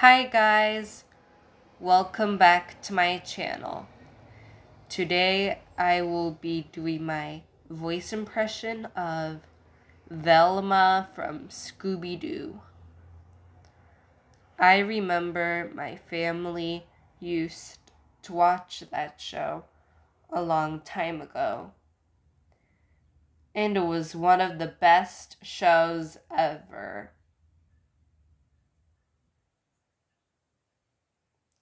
Hi guys, welcome back to my channel. Today I will be doing my voice impression of Velma from Scooby-Doo. I remember my family used to watch that show a long time ago. And it was one of the best shows ever.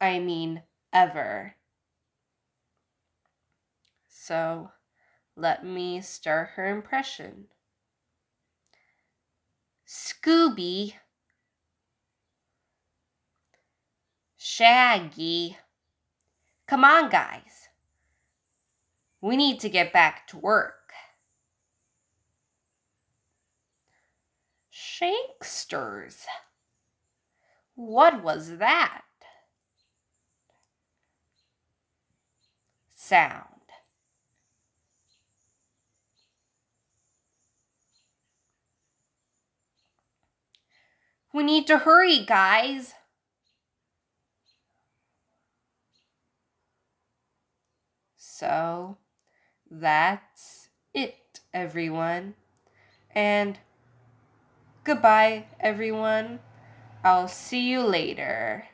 I mean, ever. So, let me start her impression. Scooby. Shaggy. Come on, guys. We need to get back to work. Shanksters. What was that? Sound. We need to hurry, guys. So that's it, everyone. And goodbye, everyone. I'll see you later.